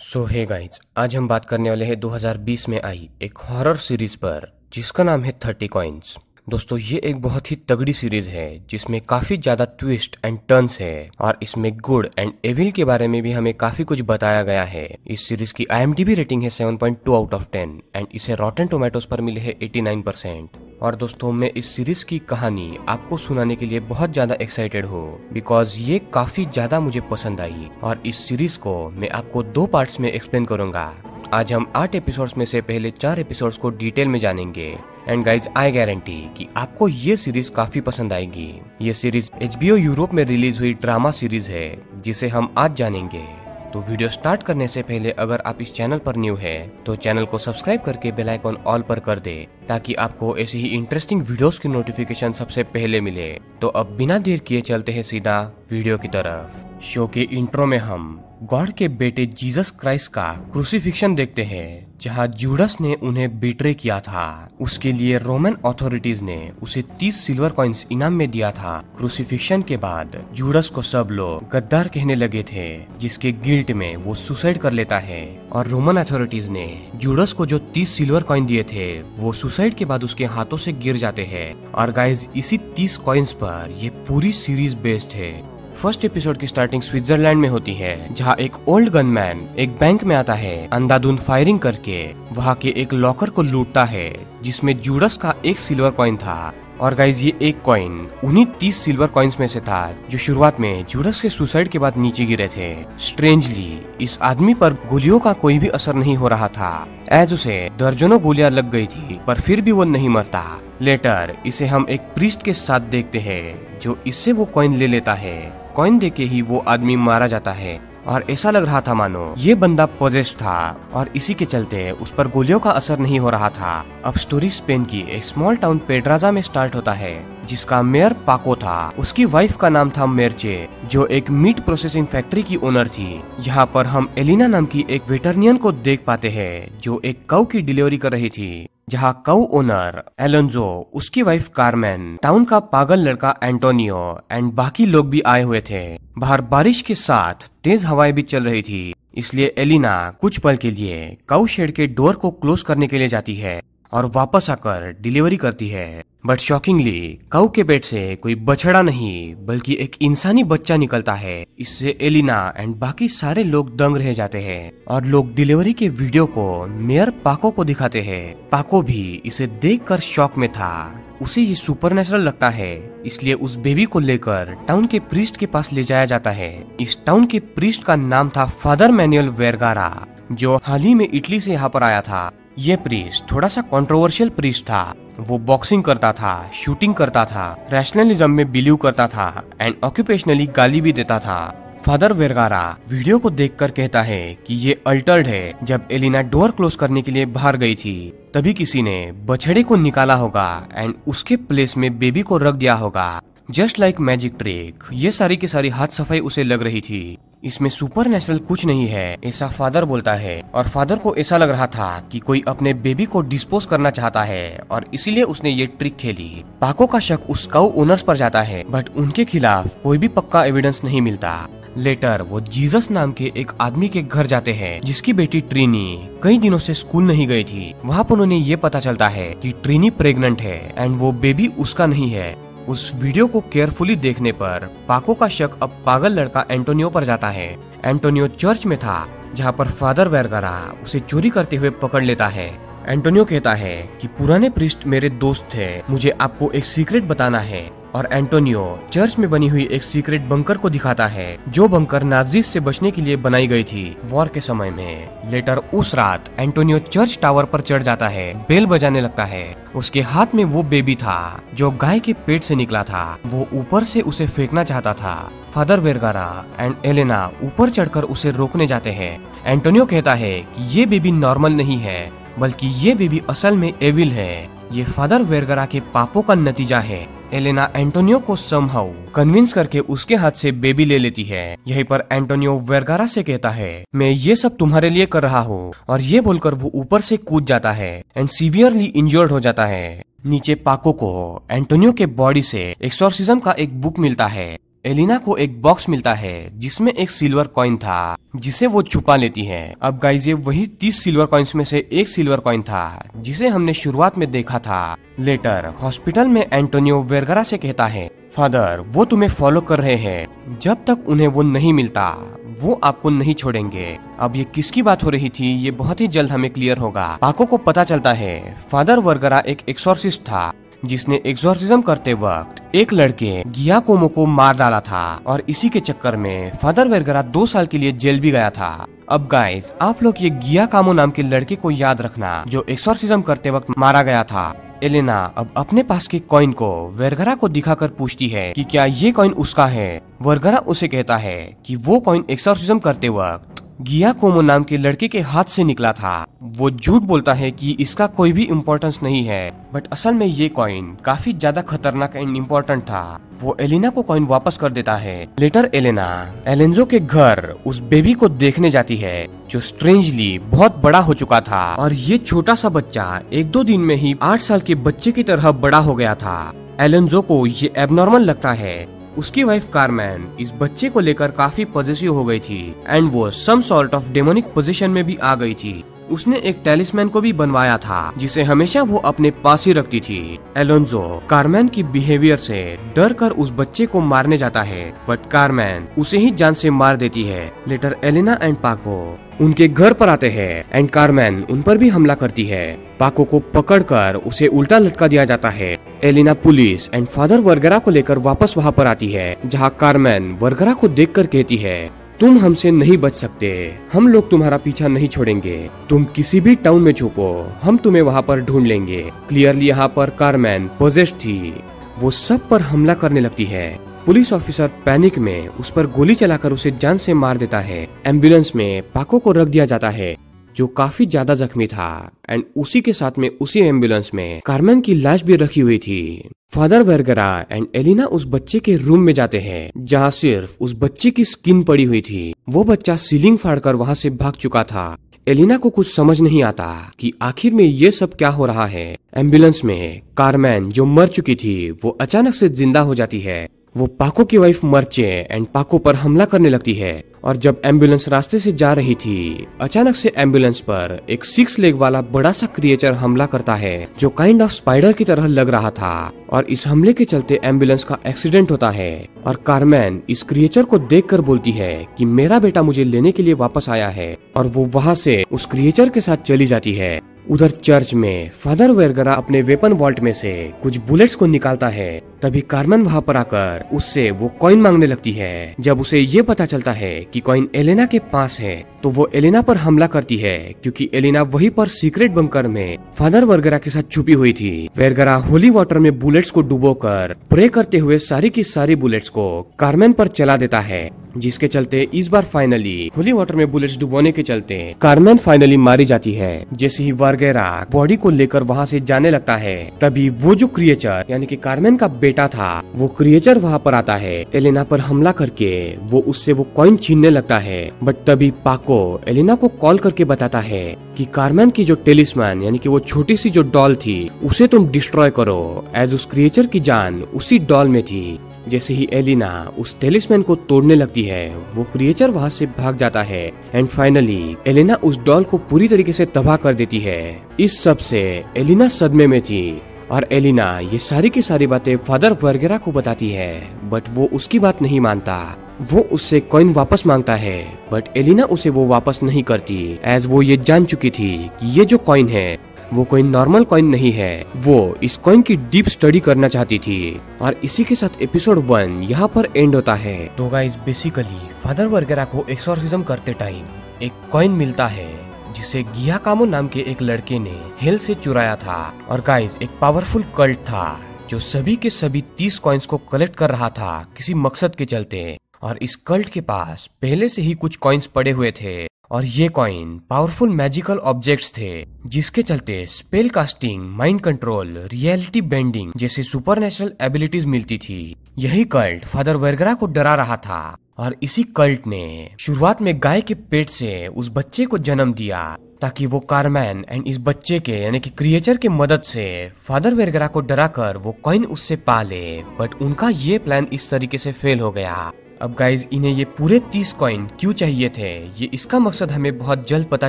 सो है गाइज़, आज हम बात करने वाले हैं 2020 में आई एक हॉरर सीरीज़ पर, जिसका नाम है थर्टी कॉइन्स। दोस्तों, ये एक बहुत ही तगड़ी सीरीज़ है, जिसमें काफ़ी ज़्यादा ट्विस्ट एंड टर्न्स है, और इसमें गुड एंड एविल के बारे में भी हमें काफ़ी कुछ बताया गया है। इस सीरीज़ की आई रेटिंग है 7.2 आउट ऑफ़ 10 एंड इसे रॉटन टोमेटोज पर मिले है 89 परसेंट और दोस्तों, मैं इस सीरीज़ की कहानी आपको सुनाने के लिए बहुत ज़्यादा एक्साइटेड हूँ बिकॉज़ ये काफ़ी ज़्यादा मुझे पसंद आई, और इस सीरीज़ को मैं आपको दो पार्ट्स में एक्सप्लेन करूँगा। आज हम आठ एपिसोड्स में से पहले चार एपिसोड्स को डिटेल में जानेंगे। एंड गाइज़ आई गारंटी कि आपको ये सीरीज़ काफ़ी पसंद आएगी। ये सीरीज़ HBO यूरोप में रिलीज़ हुई ड्रामा सीरीज़ है, जिसे हम आज जानेंगे। तो वीडियो स्टार्ट करने से पहले अगर आप इस चैनल पर न्यू है तो चैनल को सब्सक्राइब करके बेल आइकॉन ऑल पर कर दे, ताकि आपको ऐसी ही इंटरेस्टिंग वीडियोस की नोटिफिकेशन सबसे पहले मिले। तो अब बिना देर किए चलते हैं सीधा वीडियो की तरफ़। शो के इंट्रो में हम गॉड के बेटे जीसस क्राइस्ट का क्रूसिफिक्शन देखते हैं, जहाँ जूडस ने उन्हें बिट्रे किया था। उसके लिए रोमन अथॉरिटीज ने उसे 30 सिल्वर कॉइन्स इनाम में दिया था। क्रूसिफिक्शन के बाद जूडस को सब लोग गद्दार कहने लगे थे, जिसके गिल्ट में वो सुसाइड कर लेता है। और रोमन अथॉरिटीज ने जूडस को जो 30 सिल्वर कॉइन दिए थे, वो सुसाइड के बाद उसके हाथों से गिर जाते हैं। और गाइज़ इसी 30 कॉइन्स पर ये पूरी सीरीज़ बेस्ड है। फ़र्स्ट एपिसोड की स्टार्टिंग स्विट्जरलैंड में होती है, जहाँ एक ओल्ड गनमैन एक बैंक में आता है अंधाधुन फायरिंग करके, वहाँ के एक लॉकर को लूटता है, जिसमें जूडस का एक सिल्वर कॉइन था। और गाइज़ ये एक कॉइन, उन्हीं तीस सिल्वर कॉइन्स में से था, जो शुरुआत में जूडस के सुसाइड के बाद नीचे गिरे थे। स्ट्रेंजली इस आदमी पर गोलियों का कोई भी असर नहीं हो रहा था। एज उसे दर्जनों गोलियाँ लग गई थी, पर फिर भी वो नहीं मरता। लेटर इसे हम एक प्रीस्ट के साथ देखते हैं, जो इससे वो कॉइन ले लेता है। कॉइन देके ही वो आदमी मारा जाता है। और ऐसा लग रहा था, मानो। ये बंदा पोजेस्ट था, और इसी के चलते उस पर गोलियों का असर नहीं हो रहा था। अब स्टोरी स्पेन की एक स्मॉल टाउन पेड्राजा में स्टार्ट होता है, जिसका मेयर पाको था। उसकी वाइफ का नाम था मेरचे, जो एक मीट प्रोसेसिंग फैक्ट्री की ओनर थी। यहाँ पर हम एलिना नाम की एक वेटरनियन को देख पाते हैं, जो एक कऊ की डिलीवरी कर रही थी। जहाँ कऊ ओनर एलोन्जो उसकी वाइफ कारमेन, टाउन का पागल लड़का एंटोनियो एंड बाकी लोग भी आए हुए थे। बाहर बारिश के साथ तेज हवाएँ भी चल रही थी, इसलिए एलिना कुछ पल के लिए काउ शेड के डोर को क्लोज करने के लिए जाती है। और वापस आकर डिलीवरी करती है। बट शॉकिंगली काउ के पेट से कोई बछड़ा नहीं, बल्कि एक इंसानी बच्चा निकलता है। इससे एलिना एंड बाकी सारे लोग दंग रह जाते हैं और लोग डिलीवरी के वीडियो को मेयर पाको को दिखाते हैं। पाको भी इसे देखकर शॉक में था। उसे ये सुपर लगता है, इसलिए उस बेबी को लेकर टाउन के प्रीस्ट के पास ले जाया जाता है। इस टाउन के प्रीस्ट का नाम था फादर मैनुअल वेरगारा जो हाल ही में इटली से यहाँ पर आया था। ये प्रीस्ट थोड़ा सा कंट्रोवर्शियल प्रीस्ट था। वो बॉक्सिंग करता था शूटिंग करता था रैशनलिज्म में बिलीव करता था एंड ऑक्यूपेशनली गाली भी देता था। फादर वेरगारा वीडियो को देखकर कहता है कि ये अल्टर्ड है जब एलिना डोर क्लोज करने के लिए बाहर गई थी। तभी किसी ने बछड़े को निकाला होगा एंड उसके प्लेस में बेबी को रख दिया होगा। जस्ट लाइक मैजिक ट्रिक ये सारी की सारी हाथ सफ़ाई उसे लग रही थी। इसमें सुपर नेचुरल कुछ नहीं है, ऐसा फादर बोलता है। और फादर को ऐसा लग रहा था कि कोई अपने बेबी को डिस्पोज करना चाहता है, और इसीलिए उसने ये ट्रिक खेली। पाको का शक उस काउ ओनर्स पर जाता है बट उनके खिलाफ कोई भी पक्का एविडेंस नहीं मिलता। लेटर वो जीसस नाम के एक आदमी के घर जाते हैं, जिसकी बेटी ट्रीनी कई दिनों से स्कूल नहीं गई थी। वहाँ पर उन्हें ये पता चलता है कि ट्रीनी प्रेग्नेंट है एंड वो बेबी उसका नहीं है। उस वीडियो को केयरफुली देखने पर पाको का शक अब पागल लड़का एंटोनियो पर जाता है। एंटोनियो चर्च में था, जहाँ पर फादर वेरगरा उसे चोरी करते हुए पकड़ लेता है। एंटोनियो कहता है कि पुराने पृष्ठ मेरे दोस्त थे मुझे आपको एक सीक्रेट बताना है। और एंटोनियो चर्च में बनी हुई एक सीक्रेट बंकर को दिखाता है, जो बंकर नाजिस से बचने के लिए बनाई गई थी। वॉर के समय में, लेटर उस रात एंटोनियो चर्च टावर पर चढ़ जाता है, बेल बजाने लगता है। उसके हाथ में वो बेबी था, जो गाय के पेट से निकला था। वो ऊपर से उसे फेंकना चाहता था। फादर वेरगारा एंड एलेना ऊपर चढ़कर उसे रोकने जाते हैं। एंटोनियो कहता है कि ये बेबी नॉर्मल नहीं है, बल्कि ये बेबी असल में एविल है। ये फादर वेरगरा के पापों का नतीजा है। एलेना एंटोनियो को समहाउ कन्विंस करके उसके हाथ से बेबी ले लेती है। यहीं पर एंटोनियो वेरगारा से कहता है, मैं ये सब तुम्हारे लिए कर रहा हूँ। और ये बोलकर वो ऊपर से कूद जाता है एंड सीवियरली इंजर्ड हो जाता है। नीचे पाको को एंटोनियो के बॉडी से एक्सोरसिज्म का एक बुक मिलता है। एलिना को एक बॉक्स मिलता है, जिसमें एक सिल्वर कॉइन था, जिसे वो छुपा लेती है। अब गाइज़ ये वही तीस सिल्वर कॉइन्स में से एक सिल्वर कॉइन था, जिसे हमने शुरुआत में देखा था। लेटर हॉस्पिटल में एंटोनियो वेरगरा से कहता है फादर वो तुम्हें फॉलो कर रहे हैं। जब तक उन्हें वो नहीं मिलता, वो आपको नहीं छोड़ेंगे। अब ये किसकी बात हो रही थी, ये बहुत ही जल्द हमें क्लियर होगा। पाको को पता चलता है फादर वर्गरा एक एक्सोरसिस्ट था। जिसने एक्सोर्सिज्म करते वक्त एक लड़के गिया कोमो को मार डाला था और इसी के चक्कर में फादर वेरगरा दो साल के लिए जेल भी गया था। अब गाइस आप लोग ये गिया कामो नाम के लड़के को याद रखना जो एक्सोरसिज्म करते वक्त मारा गया था। एलेना, अब अपने पास के कॉइन को वेरगरा को दिखाकर पूछती है कि क्या ये कॉइन उसका है? वर्गरा उसे कहता है कि वो कॉइन एक्सोरसिज्म करते वक्त गिया कोमो नाम के लड़के के हाथ से निकला था। वो झूठ बोलता है कि इसका कोई भी इम्पोर्टेंस नहीं है। बट असल में ये कॉइन काफ़ी ज़्यादा खतरनाक एंड इम्पोर्टेंट था। वो एलिना को कॉइन वापस कर देता है। लेटर एलेना, एलेंजो के घर उस बेबी को देखने जाती है, जो स्ट्रेंजली बहुत बड़ा हो चुका था। और ये छोटा सा बच्चा एक दो दिन में ही आठ साल के बच्चे की तरह बड़ा हो गया था। एलेंजो को ये एबनॉर्मल लगता है। उसकी वाइफ कारमैन इस बच्चे को लेकर काफ़ी पॉजिटिव हो गई थी एंड वो some sort of demonic possession में भी आ गई थी। उसने एक टेलिसमैन को भी बनवाया था, जिसे हमेशा वो अपने पास ही रखती थी। एलोन्जो कारमैन की बिहेवियर से डर कर उस बच्चे को मारने जाता है बट कारमैन उसे ही जान से मार देती है। लेटर एलिना एंड पाको उनके घर पर आते हैं। एंड कारमैन उन पर भी हमला करती है। पाको को पकड़कर उसे उल्टा लटका दिया जाता है। Elena police and father Vergara को लेकर वापस वहाँ पर आती है, जहाँ कारमैन वर्गरा को देखकर कहती है, तुम हमसे नहीं बच सकते। हम लोग तुम्हारा पीछा नहीं छोड़ेंगे। तुम किसी भी टाउन में छुपो। हम तुम्हें वहाँ पर ढूंढ लेंगे। क्लियरली यहाँ पर कारमैन पोजेस्ट थी। वो सब पर हमला करने लगती है। पुलिस ऑफिसर पैनिक में उस पर गोली चलाकर उसे जान से मार देता है। एंबुलेंस में पाको को रख दिया जाता है, जो काफ़ी ज़्यादा जख्मी था। एंड उसी के साथ में उसी एंबुलेंस में कार्मेन की लाश भी रखी हुई थी। फादर वर्गरा एंड एलिना उस बच्चे के रूम में जाते हैं, जहाँ सिर्फ़ उस बच्चे की स्किन पड़ी हुई थी। वो बच्चा सीलिंग फाड़कर वहाँ से भाग चुका था। एलिना को कुछ समझ नहीं आता कि आखिर में ये सब क्या हो रहा है। एंबुलेंस में कारमैन जो मर चुकी थी, वो अचानक से ज़िंदा हो जाती है। वो पाको की वाइफ मर्चे एंड पाको पर हमला करने लगती है। और जब एंबुलेंस रास्ते से जा रही थी, अचानक से एंबुलेंस पर एक सिक्स लेग वाला बड़ा सा क्रिएचर हमला करता है, जो काइंड ऑफ़ स्पाइडर की तरह लग रहा था। और इस हमले के चलते एंबुलेंस का एक्सीडेंट होता है। और कारमैन इस क्रिएचर को देखकर बोलती है कि मेरा बेटा मुझे लेने के लिए वापस आया है। और वो वहाँ से उस क्रिएचर के साथ चली जाती है। उधर चर्च में फादर वेरगरा अपने वेपन वॉल्ट में से कुछ बुलेट्स को निकालता है। तभी कार्मन वहाँ पर आकर उससे वो कॉइन मांगने लगती है। जब उसे ये पता चलता है कि कॉइन एलेना के पास है तो वो एलेना पर हमला करती है, क्योंकि एलेना वहीं पर सीक्रेट बंकर में फादर वर्गरा के साथ छुपी हुई थी। वेरगरा होली वाटर में बुलेट्स को डुबोकर प्रे करते हुए सारी की सारी बुलेट्स को कार्मेन पर चला देता है, जिसके चलते इस बार फाइनली होली वाटर में बुलेट्स डुबोने के चलते कार्मेन फाइनली मारी जाती है। जैसे ही वर्गेरा बॉडी को लेकर वहाँ से जाने लगता है, तभी वो जो क्रिएचर यानी कि कार्मेन का बेटा था। वो क्रिएचर वहाँ पर आता है। एलेना पर हमला करके वो उससे वो कॉइन छीनने लगता है। बट तभी पाको एलेना को कॉल करके बताता है कि कार्मेन की जो टेलिस्मैन यानी कि वो छोटी सी जो डॉल थी, उसे तुम डिस्ट्रॉय करो। एज उस क्रिएचर की जान उसी डॉल में थी। जैसे ही एलिना उस टेलिस्मैन को तोड़ने लगती है, वो क्रिएचर वहाँ से भाग जाता है। एंड फाइनली एलिना उस डॉल को पूरी तरीके से तबाह कर देती है। इस सबसे एलिना सदमे में थी। और एलिना ये सारी की सारी बातें फादर वर्गेरा को बताती है बट वो उसकी बात नहीं मानता। वो उससे कॉइन वापस माँगता है बट एलिना उसे वो वापस नहीं करती एज वो ये जान चुकी थी कि ये जो कॉइन है, वो कोई नॉर्मल कॉइन नहीं है। वो इस कॉइन की डीप स्टडी करना चाहती थी, और इसी के साथ एपिसोड वन यहाँ पर एंड होता है। तो बेसिकली फादर वगैरह को एक्सोर्सिज्म करते टाइम एक कॉइन मिलता है। जिसे गिया कामो नाम के एक लड़के ने हिल से चुराया था। और गाइस एक पावरफुल कल्ट था, जो सभी के सभी तीस कॉइन्स को कलेक्ट कर रहा था किसी मकसद के चलते। और इस कल्ट के पास पहले से ही कुछ कॉइन्स पड़े हुए थे। और ये कॉइन पावरफुल मैजिकल ऑब्जेक्ट्स थे, जिसके चलते spell casting mind control reality bending जैसे सुपरनेचुरल एबिलिटीज मिलती थी। यही कल्ट फादर वर्गरा को डरा रहा था। और इसी कल्ट ने शुरुआत में गाय के पेट से उस बच्चे को जन्म दिया, ताकि वो कारमैन एंड इस बच्चे के, यानी कि क्रिएचर के मदद से फादर वेरगरा को डरा कर वो कॉइन उससे पा ले बट उनका ये प्लान इस तरीके से फेल हो गया। अब गाइज़ इन्हें ये पूरे तीस कॉइन क्यों चाहिए थे? ये इसका मकसद हमें बहुत जल्द पता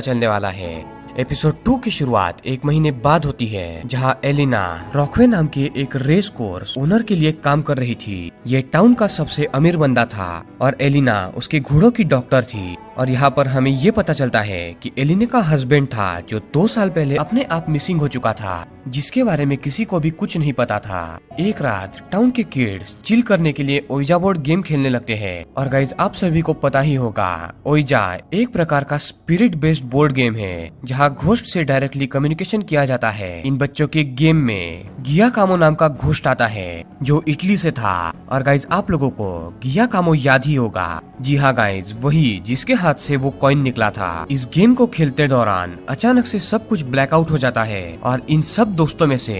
चलने वाला है। एपिसोड टू की शुरुआत एक महीने बाद होती है, जहाँ एलिना रॉकवे नाम के एक रेस कोर्स ओनर के लिए काम कर रही थी। ये टाउन का सबसे अमीर बंदा था और एलिना उसके घोड़ों की डॉक्टर थी। और यहाँ पर हमें ये पता चलता है कि एलिने का हस्बैंड था जो दो साल पहले अपने आप मिसिंग हो चुका था, जिसके बारे में किसी को भी कुछ नहीं पता था। एक रात टाउन के किड्स चिल करने के लिए ओइजा बोर्ड गेम खेलने लगते हैं। और गाइज़ आप सभी को पता ही होगा ओइजा एक प्रकार का स्पिरिट बेस्ड बोर्ड गेम है, जहाँ घोष्ट से डायरेक्टली कम्युनिकेशन किया जाता है। इन बच्चों के गेम में गिया कामो नाम का घोष्ट आता है, जो इटली से था। और गाइज़ आप लोगों को गिया कामो याद ही होगा। जी हाँ गाइज़ वही जिसके हाथ से वो कॉइन निकला था। इस गेम को खेलते दौरान अचानक से सब कुछ ब्लैकआउट हो जाता है और इन सब दोस्तों में से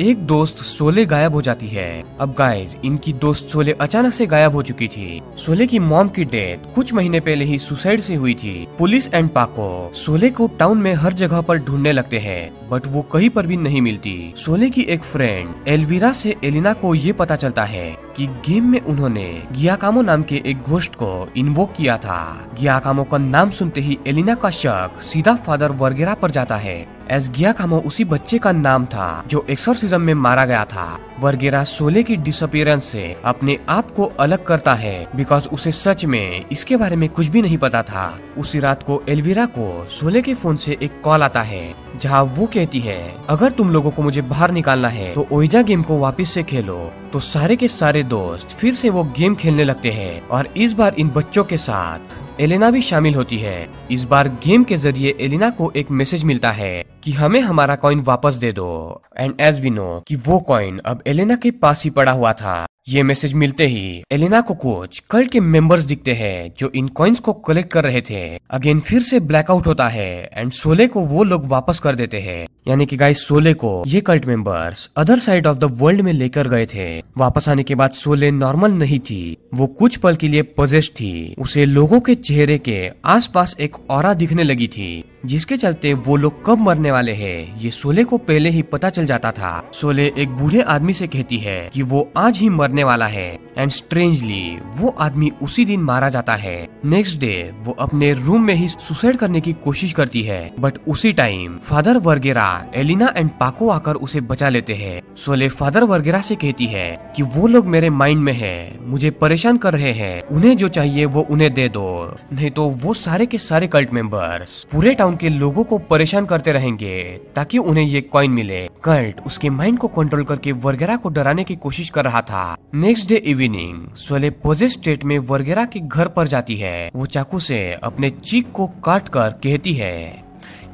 एक दोस्त सोले गायब हो जाती है। अब गाइज़ इनकी दोस्त सोले अचानक से गायब हो चुकी थी। सोले की मॉम की डेथ कुछ महीने पहले ही सुसाइड से हुई थी। पुलिस एंड पाको सोले को टाउन में हर जगह पर ढूँढने लगते हैं बट वो कहीं पर भी नहीं मिलती। सोले की एक फ्रेंड एलवीरा से एलिना को ये पता चलता है कि गेम में उन्होंने गियाकामो नाम के एक घोस्ट को इन्वोक किया था। गियाकामो का नाम सुनते ही एलिना का शक सीधा फादर वर्गेरा पर जाता है। एस खामो उसी बच्चे का नाम था, जो एक्सोरसिज्म में मारा गया था। वर्गेरा सोले की डिसअपियरेंस से अपने आप को अलग करता है बिकॉज़ उसे सच में इसके बारे में कुछ भी नहीं पता था। उसी रात को एलवीरा को सोले के फ़ोन से एक कॉल आता है। जहाँ वो कहती है, अगर तुम लोगों को मुझे बाहर निकालना है तो ओइजा गेम को वापस से खेलो। तो सारे के सारे दोस्त फिर से वो गेम खेलने लगते हैं और इस बार इन बच्चों के साथ एलेना भी शामिल होती है। इस बार गेम के ज़रिए एलिना को एक मैसेज मिलता है कि हमें हमारा कॉइन वापस दे दो। एंड एज वी नो कि वो कॉइन अब एलेना के पास ही पड़ा हुआ था। ये मैसेज मिलते ही एलिना को कुछ कल्ट के मेंबर्स दिखते हैं जो इन कॉइन्स को कलेक्ट कर रहे थे। अगेन फिर से ब्लैकआउट होता है एंड सोले को वो लोग वापस कर देते हैं। यानी कि गाइस सोले को, ये cult members other side of the world में लेकर गए थे। वापस आने के बाद सोले नॉर्मल नहीं थी। वो कुछ पल के लिए पोजेस थी। उसे लोगों के चेहरे के आसपास एक और दिखने लगी थी, जिसके चलते वो लोग कब मरने वाले हैं, ये सोले को पहले ही पता चल जाता था। सोले एक बूढ़े आदमी से कहती है कि वो आज ही मरने वाला है। एंड स्ट्रेंजली वो आदमी उसी दिन मारा जाता है। नेक्स्ट डे वो अपने रूम में ही सुसाइड करने की कोशिश करती है। बट उसी time father Vergara Elena and Paco आकर उसे बचा लेते हैं। सोले फादर वर्गेरा से कहती है कि वो लोग मेरे माइंड में है, मुझे परेशान कर रहे हैं, उन्हें जो चाहिए वो उन्हें दे दो। नहीं तो वो सारे के सारे कल्ट मेंबर्स पूरे टाउन के लोगों को परेशान करते रहेंगे, ताकि उन्हें ये कॉइन मिले। कल्ट उसके माइंड को कंट्रोल करके वर्गेरा को डराने की कोशिश कर रहा था। Next day evening Sole possess state में वर्गेरा के घर पर जाती है। वो चाकू से अपने चीक को काट कर कहती है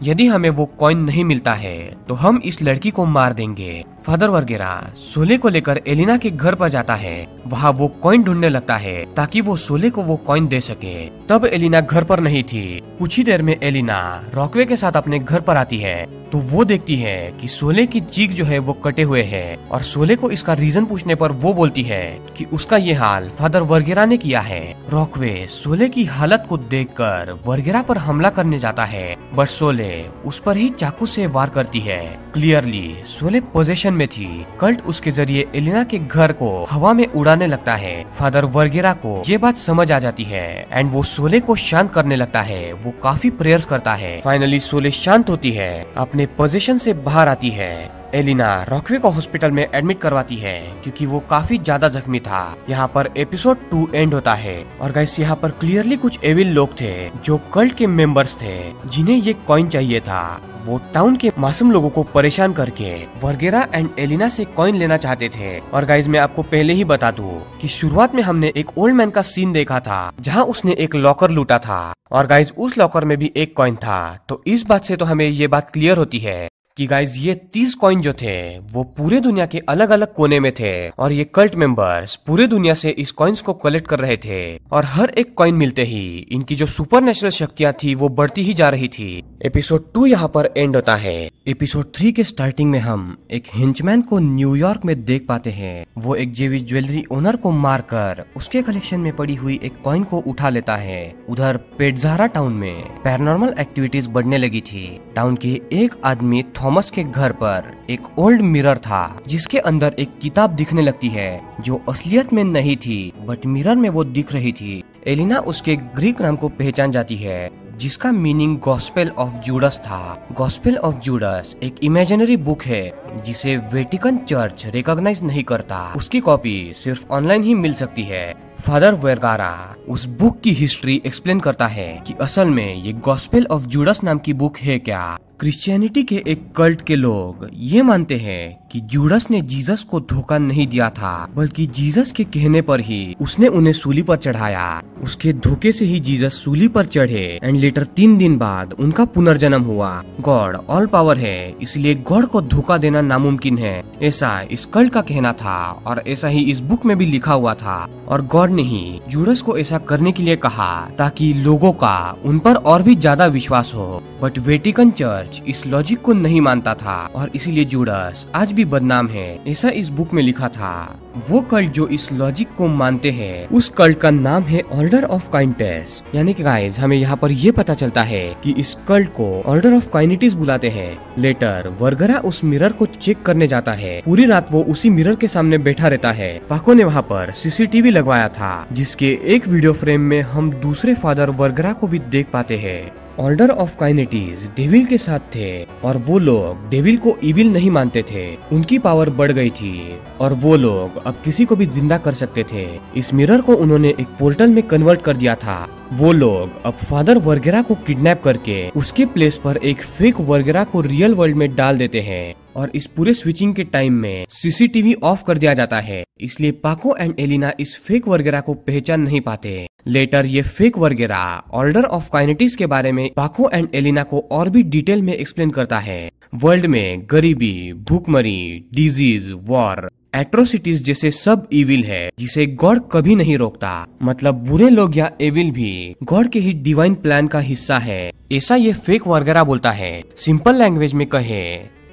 यदि हमें वो कॉइन नहीं मिलता है तो हम इस लड़की को मार देंगे। फादर वर्गेरा सोले को लेकर एलिना के घर पर जाता है। वहाँ वो कॉइन ढूँढने लगता है, ताकि वो सोले को वो कॉइन दे सके। तब एलिना घर पर नहीं थी। कुछ ही देर में एलिना रॉकवे के साथ अपने घर पर आती है। तो वो देखती है कि सोले की चीख जो है वो कटे हुए है और सोले को इसका रीजन पूछने पर वो बोलती है कि उसका ये हाल फादर वर्गेरा ने किया है। रॉकवे सोले की हालत को देखकर वर्गेरा पर हमला करने जाता है। बट सोले उस पर ही चाकू से वार करती है। क्लियरली सोले पोजीशन में थी। कल्ट उसके ज़रिए एलिना के घर को हवा में उड़ाने लगता है। फादर वर्गेरा को ये बात समझ आ जाती है। एंड वो सोले को शांत करने लगता है। वो काफ़ी प्रेयर्स करता है। फाइनली सोले शांत होती है। अपने पोजीशन से बाहर आती है। एलिना रॉकवे को हॉस्पिटल में एडमिट करवाती है, क्योंकि वो काफ़ी ज़्यादा जख्मी था। यहाँ पर एपिसोड टू एंड होता है। और गैस यहाँ पर क्लियरली कुछ एविल लोग थे, जो कल्ट के मेंबर्स थे, जिन्हें ये कॉइन चाहिए था। वो टाउन के मासूम लोगों को परेशान करके वर्गेरा एंड एलिना से कॉइन लेना चाहते थे। और गाइज़ मैं आपको पहले ही बता दूँ कि शुरुआत में हमने एक ओल्ड मैन का सीन देखा था, जहाँ उसने एक लॉकर लूटा था। और गाइज़ उस लॉकर में भी एक कॉइन था। तो इस बात से तो हमें ये बात क्लियर होती है कि गाइज़ ये तीस कॉइन जो थे, वो पूरे दुनिया के अलग अलग कोने में थे। और ये कल्ट मेंबर्स पूरे दुनिया से इस कॉइन्स को कलेक्ट कर रहे थे। और हर एक कॉइन मिलते ही, इनकी जो सुपर नेचुरल शक्तियाँ थी, वो बढ़ती ही जा रही थी। एपिसोड टू यहाँ पर एंड होता है। एपिसोड थ्री के स्टार्टिंग में हम एक हिंचमैन को न्यूयॉर्क में देख पाते हैं। वो एक जेवी ज्वेलरी ओनर को मारकर उसके कलेक्शन में पड़ी हुई एक कॉइन को उठा लेता है। उधर पेटजारा टाउन में पैरानॉर्मल एक्टिविटीज़ बढ़ने लगी थी। टाउन के एक आदमी थॉमस के घर पर एक ओल्ड मिरर था, जिसके अंदर एक किताब दिखने लगती है, जो असलियत में नहीं थी, बट मिरर में वो दिख रही थी। एलिना उसके ग्रीक नाम को पहचान जाती है, जिसका मीनिंग गॉस्पेल ऑफ़ जूडस था। गॉस्पेल ऑफ़ जूडस एक इमेजिनरी बुक है, जिसे वेटिकन चर्च रिकॉग्नाइज नहीं करता। उसकी कॉपी सिर्फ़ ऑनलाइन ही मिल सकती है। फादर वेरगारा उस बुक की हिस्ट्री एक्सप्लेन करता है कि असल में ये गॉस्पेल ऑफ़ जूडस नाम की बुक है क्या? क्रिश्चियनिटी के एक कल्ट के लोग ये मानते हैं कि जूडस ने जीसस को धोखा नहीं दिया था, बल्कि जीसस के कहने पर ही उसने उन्हें सूली पर चढ़ाया। उसके धोखे से ही जीसस सूली पर चढ़े एंड लेटर तीन दिन बाद उनका पुनर्जन्म हुआ। गॉड ऑल पावर है, इसलिए गॉड को धोखा देना नामुमकिन है। ऐसा इस कल्ट का कहना था और ऐसा ही इस बुक में भी लिखा हुआ था। और गॉड ने ही जूडस को ऐसा करने के लिए कहा ताकि लोगों का, उन पर और भी ज़्यादा विश्वास हो। बट वेटिकन चर्च इस लॉजिक को नहीं मानता था और इसीलिए जूडस आज भी बदनाम है, ऐसा इस बुक में लिखा था। वो कल्ट जो इस लॉजिक को मानते हैं, उस कल्ट का नाम है ऑर्डर ऑफ़ काइंटेस यानी कि गाइस हमें यहाँ पर ये पता चलता है कि इस कल्ट को ऑर्डर ऑफ़ काइनिटिस बुलाते हैं। लेटर वर्गरा उस मिरर को चेक करने जाता है। पूरी रात वो उसी मिरर के सामने बैठा रहता है। पाको ने वहाँ पर सीसीटीवी लगवाया था। जिसके एक वीडियो फ्रेम में हम दूसरे फादर वर्गरा को भी देख पाते हैं। ऑर्डर ऑफ़ काइनेटीज डेविल के साथ थे और वो लोग डेविल को इविल नहीं मानते थे। उनकी पावर बढ़ गई थी और वो लोग अब किसी को भी ज़िंदा कर सकते थे। इस मिरर को उन्होंने एक पोर्टल में कन्वर्ट कर दिया था। वो लोग अब फादर वर्गेरा को किडनैप करके उसके प्लेस पर एक फेक वर्गेरा को रियल वर्ल्ड में डाल देते हैं और इस पूरे स्विचिंग के टाइम में सीसीटीवी ऑफ़ कर दिया जाता है। इसलिए पाको एंड एलिना इस फेक वर्गेरा को पहचान नहीं पाते। लेटर ये fake Vergara order of Kinetics के बारे में पाको एंड एलिना को और भी डिटेल में एक्सप्लेन करता है। वर्ल्ड में गरीबी, भूखमरी डिज़ीज़ वॉर एट्रोसिटीज जैसे सब इविल है, जिसे गॉड कभी नहीं रोकता। मतलब बुरे लोग या एविल भी गॉड के ही डिवाइन प्लान का हिस्सा है। ऐसा ये फेक वगैरह बोलता है। सिंपल लैंग्वेज में कहे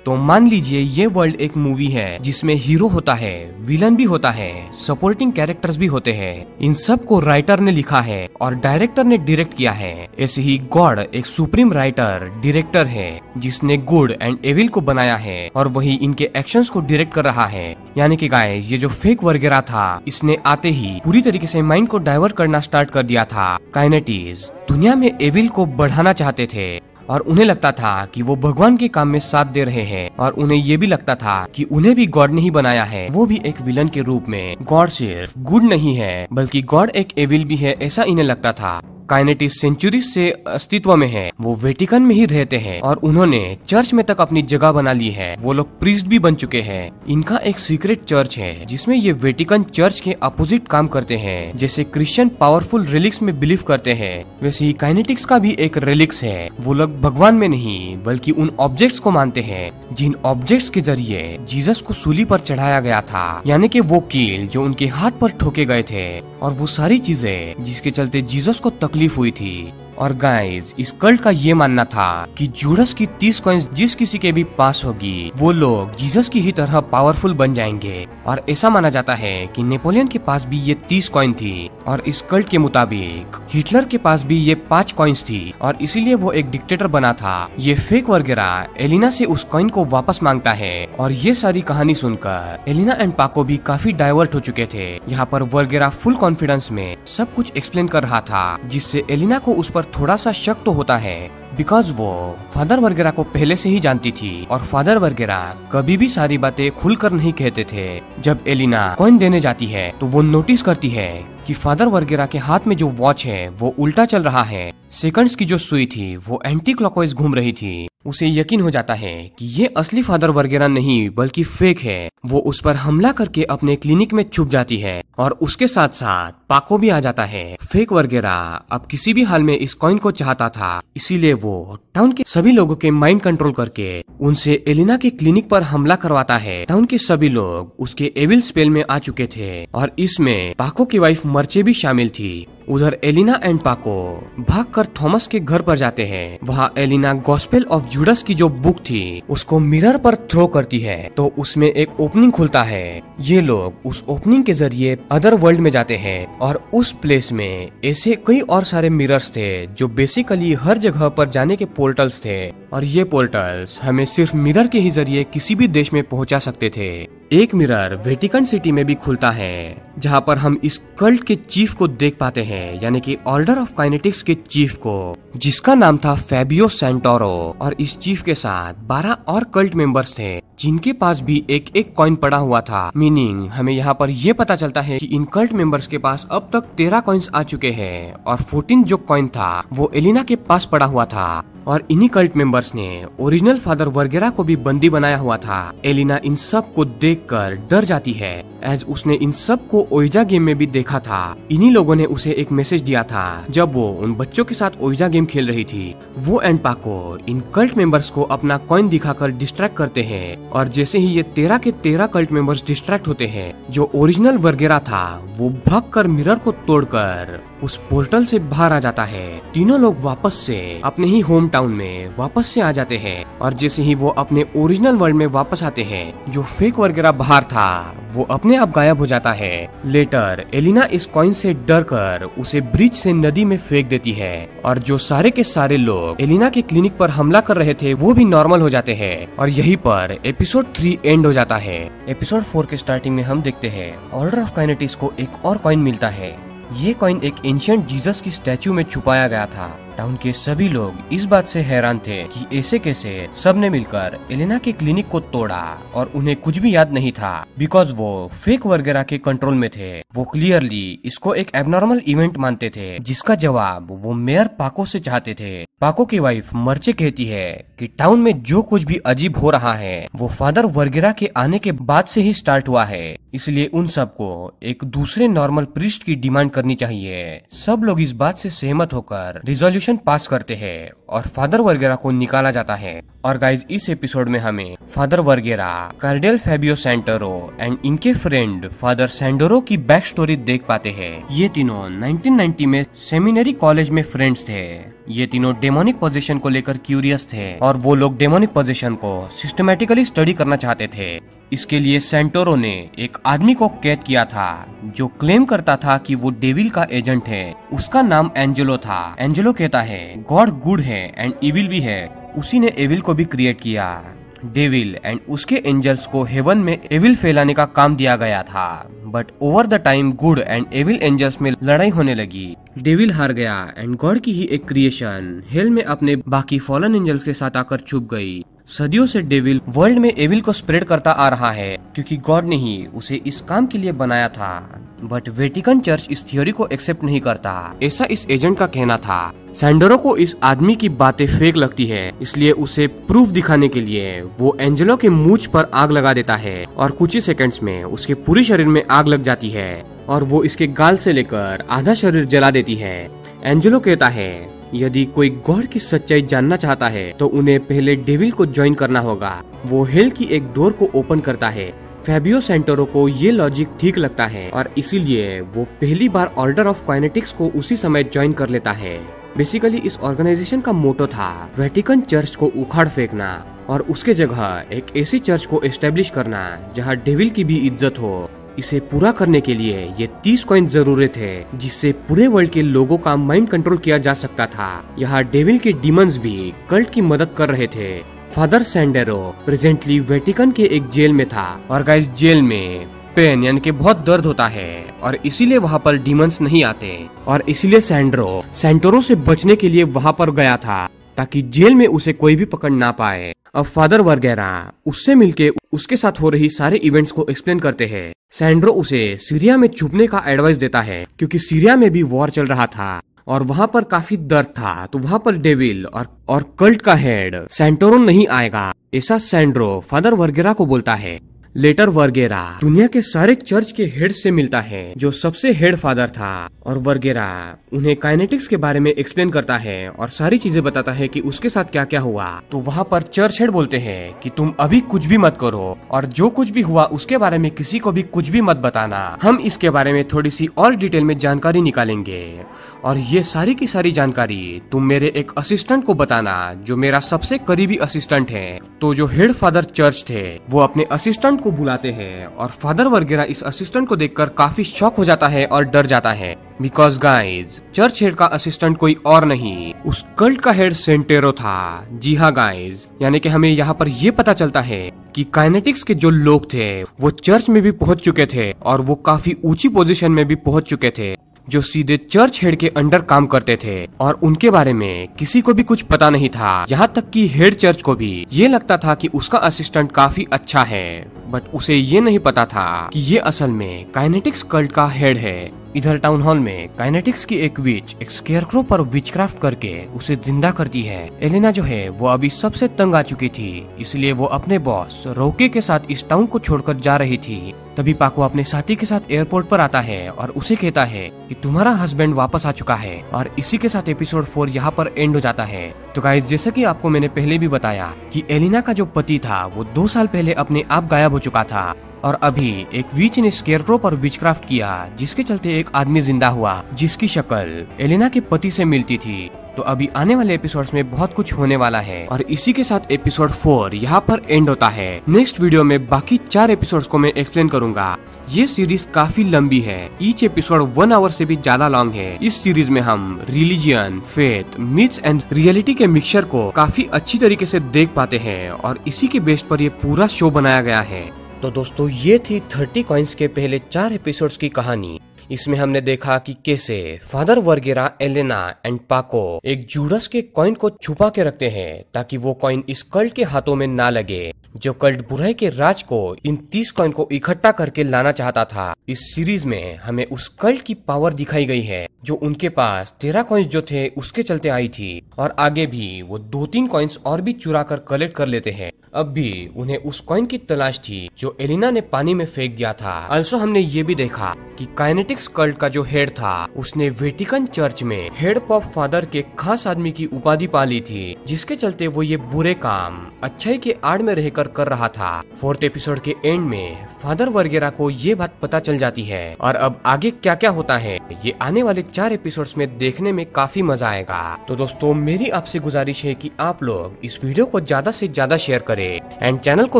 तो मान लीजिए ये वर्ल्ड एक मूवी है, जिसमें हीरो होता है विलन भी होता है सपोर्टिंग कैरेक्टर्स भी होते हैं। इन सबको राइटर ने लिखा है और डायरेक्टर ने डायरेक्ट किया है। ऐसे ही गॉड एक सुप्रीम राइटर डायरेक्टर है, जिसने गुड एंड एविल को बनाया है और वही इनके एक्शन को डायरेक्ट कर रहा है। यानी कि गाय ये जो फेक वगैरह था, इसने आते ही पूरी तरीके से माइंड को डाइवर्ट करना स्टार्ट कर दिया था। काइनेटीज दुनिया में एविल को बढ़ाना चाहते थे। और उन्हें लगता था कि वो भगवान के काम में साथ दे रहे हैं। और उन्हें ये भी लगता था कि उन्हें भी गॉड ने ही बनाया है। वो भी एक विलन के रूप में। गॉड सिर्फ़ गुड नहीं है, बल्कि गॉड एक एविल भी है, ऐसा इन्हें लगता था। काइनेटिस सेंचुरी से अस्तित्व में है। वो वेटिकन में ही रहते हैं और उन्होंने चर्च में तक अपनी जगह बना ली है। वो लोग प्रीस्ट भी बन चुके हैं। इनका एक सीक्रेट चर्च है, जिसमें ये वेटिकन चर्च के अपोजिट काम करते हैं, जैसे क्रिश्चियन पावरफुल रिलिक्स में बिलीव करते हैं। वैसे ही काइनेटिक्स का भी एक रिलिक्स है। वो लोग भगवान में नहीं, बल्कि उन ऑब्जेक्ट्स को मानते हैं, जिन ऑब्जेक्ट्स के ज़रिए जीसस को सूली पर चढ़ाया गया था। यानी कि वो कील जो उनके हाथ पर ठोके गए थे। और वो सारी चीज़ें, जिसके चलते जीसस को तक तकलीफ़ हुई थी। और गाइस इस कल्ट का ये मानना था कि जूडस की तीस कॉइन्स जिस किसी के भी पास होगी, वो लोग जीसस की ही तरह पावरफुल बन जाएँगे। और ऐसा माना जाता है कि नेपोलियन के पास भी ये तीस कॉइन थी और इस कल्ट के मुताबिक हिटलर के पास भी ये पाँच कॉइन्स थी और इसीलिए वो एक डिक्टेटर बना था। ये फेक वगैरह एलिना से उस कॉइन को वापस माँगता है और ये सारी कहानी सुनकर एलिना एंड पाको भी काफ़ी डाइवर्ट हो चुके थे। यहाँ पर वर्गेरा फुल कॉन्फिडेंस में सब कुछ एक्सप्लेन कर रहा था, जिससे एलिना को उस पर थोड़ा सा शक तो होता है बिकॉज़ वो फादर वर्गेरा को पहले से ही जानती थी और फादर वर्गेरा कभी भी सारी बातें खुलकर नहीं कहते थे। जब एलिना कॉइन देने जाती है तो वो नोटिस करती है कि फादर वर्गेरा के हाथ में जो वॉच है, वो उल्टा चल रहा है। सेकंड्स की जो सुई थी, वो एंटी क्लॉकवाइज घूम रही थी। उसे यकीन हो जाता है कि ये असली फादर वर्गेरा नहीं, बल्कि फेक है। वो उस पर हमला करके अपने क्लिनिक में छुप जाती है और उसके साथ साथ पाको भी आ जाता है। फेक वर्गेरा अब किसी भी हाल में इस कॉइन को चाहता था, इसीलिए वो टाउन के सभी लोगों के माइंड कंट्रोल करके उनसे एलिना के क्लिनिक पर हमला करवाता है। टाउन के सभी लोग उसके एविल स्पेल में आ चुके थे और इसमें पाको की वाइफ मर्चे भी शामिल थी। उधर एलिना एंड पाको भागकर थॉमस के घर पर जाते हैं। वहाँ एलिना गॉस्पेल ऑफ़ जूडस की जो बुक थी, उसको मिरर पर थ्रो करती है। तो उसमें एक ओपनिंग खुलता है। ये लोग उस ओपनिंग के ज़रिए अदर वर्ल्ड में जाते हैं और उस प्लेस में ऐसे कई और सारे मिरर्स थे जो बेसिकली हर जगह पर जाने के पोर्टल्स थे। और ये पोर्टल्स हमें सिर्फ़ मिरर के ही ज़रिए किसी भी देश में पहुँचा सकते थे। एक मिरर वेटिकन सिटी में भी खुलता है, जहाँ पर हम इस कल्ट के चीफ को देख पाते हैं। यानी कि ऑर्डर ऑफ़ काइनेटिक्स के चीफ को, जिसका नाम था फेबियो सेंटोरो और इस चीफ के साथ 12 और कल्ट मेंबर्स थे, जिनके पास भी एक एक कॉइन पड़ा हुआ था। मीनिंग हमें यहाँ पर यह पता चलता है कि इन कल्ट मेंबर्स के पास अब तक तेरह कॉइन्स आ चुके हैं, और फोर्टीन जो कॉइन था, वो एलिना के पास पड़ा हुआ था। और इन्हीं कल्ट मेंबर्स ने ओरिजिनल फादर वर्गेरा को भी बंदी बनाया हुआ था। एलिना इन सबको देखकर डर जाती है एज उसने इन सबको ओइजा गेम में भी देखा था। इन्हीं लोगों ने उसे एक मैसेज दिया था, जब वो उन बच्चों के साथ ओइजा गेम खेल रही थी। वो एंड पाको इन कल्ट मेंबर्स को अपना कॉइन दिखाकर डिस्ट्रैक्ट करते हैं, और जैसे ही ये तेरह के तेरह कल्ट मेंबर्स डिस्ट्रैक्ट होते हैं, जो ओरिजिनल वर्गेरा था, वो भाग कर मिरर को तोड़कर उस पोर्टल से बाहर आ जाता है। तीनों लोग वापस से अपने ही होम टाउन में वापस से आ जाते हैं और जैसे ही वो अपने ओरिजिनल वर्ल्ड में वापस आते हैं, जो फेक वगैरह बाहर था, वो अपने आप गायब हो जाता है। लेटर, एलिना इस कॉइन से डर कर उसे ब्रिज से नदी में फेंक देती है और जो सारे के सारे लोग एलिना के क्लिनिक पर हमला कर रहे थे, वो भी नॉर्मल हो जाते हैं और यही पर एपिसोड थ्री एंड हो जाता है। एपिसोड फोर के स्टार्टिंग में हम देखते हैं, ऑर्डर ऑफ़ काइनेटिक्स को एक और कॉइन मिलता है। ये कॉइन एक एंशियंट जीसस की स्टैचू में छुपाया गया था। टाउन के सभी लोग इस बात से हैरान थे कि ऐसे कैसे सबने मिलकर एलेना के क्लिनिक को तोड़ा और उन्हें कुछ भी याद नहीं था। बिकॉज़ वो फेक वगैरह के कंट्रोल में थे। वो क्लियरली इसको एक एबनॉर्मल इवेंट मानते थे, जिसका जवाब वो मेयर पाको से चाहते थे। पाको की वाइफ मर्चे कहती है कि टाउन में जो कुछ भी अजीब हो रहा है, वो फादर वर्गेरा के आने के बाद से ही स्टार्ट हुआ है। इसलिए उन सबको एक दूसरे नॉर्मल प्रिस्ट की डिमांड करनी चाहिए। सब लोग इस बात से सहमत होकर रिजोल्यूशन पास करते हैं और फादर वर्गेरा को निकाला जाता है। और गाइज़ इस एपिसोड में हमें father Vergara cardinal Fabio Santoro and इनके फ्रेंड फादर सेंडोरो की बैक स्टोरी देख पाते हैं। ये तीनों 1990 में सेमिनरी कॉलेज में फ्रेंड्स थे। ये तीनों डेमोनिक पोजीशन को लेकर क्यूरियस थे और वो लोग डेमोनिक पोजीशन को सिस्टमेटिकली स्टडी करना चाहते थे। इसके लिए सेंटोरो ने एक आदमी को कैद किया था, जो क्लेम करता था कि वो डेविल का एजेंट है। उसका नाम एंजेलो था। एंजेलो कहता है गॉड गुड है एंड इविल भी है। उसी ने एविल को भी क्रिएट किया। डेविल एंड उसके एंजल्स को हेवन में एविल फैलाने का काम दिया गया था। But over the time good and evil angels में लड़ाई होने लगी। डेविल हार गया एंड गॉड की ही एक क्रिएशन हेल में अपने बाकी फॉलन एंजल्स के साथ आकर छुप गई। सदियों से डेविल वर्ल्ड में एविल को स्प्रेड करता आ रहा है, क्योंकि गॉड ने ही उसे इस काम के लिए बनाया था। बट वेटिकन चर्च इस थियोरी को एक्सेप्ट नहीं करता। ऐसा इस एजेंट का कहना था। सैंडरो को इस आदमी की बातें फेक लगती है, इसलिए उसे प्रूफ दिखाने के लिए वो एंजेलो के मूछ पर आग लगा देता है और कुछ ही सेकंड्स में उसके पूरे शरीर में आग लग जाती है और वो इसके गाल से लेकर आधा शरीर जला देती है। एंजेलो कहता है यदि कोई गॉड की सच्चाई जानना चाहता है तो उन्हें पहले डेविल को ज्वाइन करना होगा। वो हेल की एक डोर को ओपन करता है। फेबियो सेंटोरो को ये लॉजिक ठीक लगता है और इसीलिए वो पहली बार ऑर्डर ऑफ़ काइनेटिक्स को उसी समय ज्वाइन कर लेता है। बेसिकली इस ऑर्गेनाइजेशन का मोटो था वेटिकन चर्च को उखाड़ फेंकना और उसके जगह एक ऐसी चर्च को एस्टेब्लिश करना, जहाँ डेविल की भी इज़्ज़त हो। इसे पूरा करने के लिए ये तीस कॉइन ज़रूरी थे जिससे पूरे वर्ल्ड के लोगों का माइंड कंट्रोल किया जा सकता था। यहाँ डेविल के डीमंस भी कल्ट की मदद कर रहे थे। फादर सैंडेरो प्रेजेंटली वेटिकन के एक जेल में था। और गाइस जेल में पेन यानी कि बहुत दर्द होता है, और इसीलिए वहाँ पर डीमंस नहीं आते। और इसीलिए सैंड्रो सेंटोरो से बचने के लिए वहाँ पर गया था, ताकि जेल में उसे कोई भी पकड़ ना पाए। फादर वर्गेरा उससे मिलके उसके साथ हो रही सारे इवेंट्स को एक्सप्लेन करते हैं। सैंड्रो उसे सीरिया में छुपने का एडवाइस देता है, क्योंकि सीरिया में भी वॉर चल रहा था और वहाँ पर काफ़ी दर्द था तो वहाँ पर डेविल और और कल्ट का हेड सेंटोरन नहीं आएगा। ऐसा सैंड्रो फादर वर्गेरा को बोलता है। लेटर वर्गेरा। दुनिया के सारे चर्च के हेड से मिलता है, जो सबसे हेड फादर था। और वर्गेरा उन्हें काइनेटिक्स के बारे में एक्सप्लेन करता है और सारी चीज़ें बताता है कि उसके साथ क्या क्या हुआ। तो वहाँ पर चर्च हेड बोलते हैं कि तुम अभी कुछ भी मत करो और जो कुछ भी हुआ उसके बारे में किसी को भी कुछ भी मत बताना। हम इसके बारे में थोड़ी सी और डिटेल में जानकारी निकालेंगे। और ये सारी की सारी जानकारी तुम मेरे एक असिस्टेंट को बताना, जो मेरा सबसे करीबी असिस्टेंट है। तो जो हेड फादर चर्च थे, वो अपने असिस्टेंट को बुलाते हैं और फादर वगैरह इस असिस्टेंट को देखकर काफ़ी शॉक हो जाता है और डर जाता है। बिकॉज़ गाइज़ चर्च हेड का असिस्टेंट कोई और नहीं। उस कल्ट का हेड सेंटेरो था। जी हाँ गाइज़ यानी कि हमें यहाँ पर ये पता चलता है कि काइनेटिक्स के जो लोग थे, वो चर्च में भी पहुँच चुके थे और वो काफ़ी ऊँची पोजीशन में भी पहुँच चुके थे। जो सीधे चर्च हेड के अंडर काम करते थे और उनके बारे में किसी को भी कुछ पता नहीं था। यहाँ तक कि हेड चर्च को भी। ये लगता था कि उसका असिस्टेंट काफ़ी अच्छा है, बट उसे ये नहीं पता था कि ये असल में काइनेटिक्स कल्ट का हेड है। इधर टाउन हॉल में काइनेटिक्स की एक विच एक स्केयरक्रो पर विचक्राफ्ट करके उसे ज़िंदा करती है। एलेना जो है, वो अभी सबसे तंग आ चुकी थी, इसलिए वो अपने बॉस रोके के साथ इस टाउन को छोड़कर जा रही थी। तभी पाको अपने साथी के साथ एयरपोर्ट पर आता है और उसे कहता है कि तुम्हारा हस्बैंड वापस आ चुका है और इसी के साथ एपिसोड फोर यहाँ पर एंड हो जाता है। तो गाइज़ जैसा कि आपको मैंने पहले भी बताया कि एलिना का जो पति था, वो दो साल पहले अपने आप गायब हो चुका था। और अभी एक विच ने स्केयरक्रो पर विचक्राफ्ट किया, जिसके चलते एक आदमी ज़िंदा हुआ, जिसकी शक्ल एलिना के पति से मिलती थी। तो अभी आने वाले एपिसोड्स में बहुत कुछ होने वाला है, और इसी के साथ एपिसोड फोर यहाँ पर एंड होता है। नेक्स्ट वीडियो में बाकी चार एपिसोड्स को मैं एक्सप्लेन करूँगा। ये सीरीज़ काफ़ी लंबी है। ईच एपिसोड वन आवर से भी ज़्यादा लॉन्ग है। इस सीरीज़ में हम religion faith myths and reality के मिक्सचर को काफ़ी अच्छी तरीके से देख पाते हैं, और इसी के बेस्ट पर ये पूरा शो बनाया गया है। तो दोस्तों, ये थी थर्टी कॉइन्स के पहले चार एपिसोड्स की कहानी। इसमें हमने देखा कि कैसे फादर वर्गेरा, एलेना एंड पाको एक जूडस के कॉइन को छुपा के रखते हैं ताकि वो कॉइन इस कल्ट के हाथों में ना लगे, जो कल्ट बुराई के राज को इन तीस कॉइन को इकट्ठा करके लाना चाहता था। इस सीरीज़ में हमें उस कल्ट की पावर दिखाई गई है, जो उनके पास तेरह कॉइन्स जो थे, उसके चलते आई थी। और आगे भी वो दो तीन कॉइन्स और भी चुरा कर कलेक्ट कर लेते हैं। अब भी उन्हें उस कॉइन की तलाश थी जो एलिना ने पानी में फेंक दिया था। अल्सो हमने ये भी देखा कि काइनेटिक्स कल्ट का जो हेड था, उसने वेटिकन चर्च में हेड पॉप फादर के खास आदमी की उपाधि पा ली थी, जिसके चलते वो ये बुरे काम, अच्छाई के आड़ में रहकर कर रहा था। फोर्थ एपिसोड के एंड में फादर वगैरह को ये बात पता चल जाती है। और अब आगे क्या क्या होता है, ये आने वाले चार एपिसोड में देखने में काफ़ी मज़ा आएगा। तो दोस्तों, मेरी आपसे गुजारिश है की आप लोग इस वीडियो को ज़्यादा ऐसी ज़्यादा शेयर करें। एंड चैनल को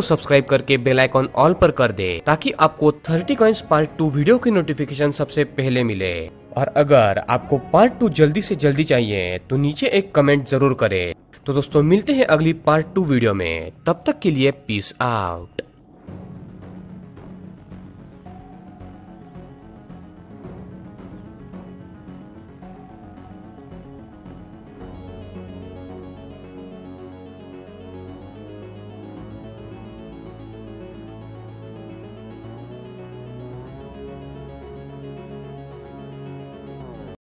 सब्सक्राइब करके बेल आइकॉन ऑल पर कर दे, ताकि आपको thirty coins part two video की नोटिफिकेशन सबसे पहले मिले। और अगर आपको पार्ट टू जल्दी से जल्दी चाहिए तो नीचे एक कमेंट ज़रूर करें। तो दोस्तों, मिलते हैं अगली पार्ट टू वीडियो में। तब तक के लिए पीस आउट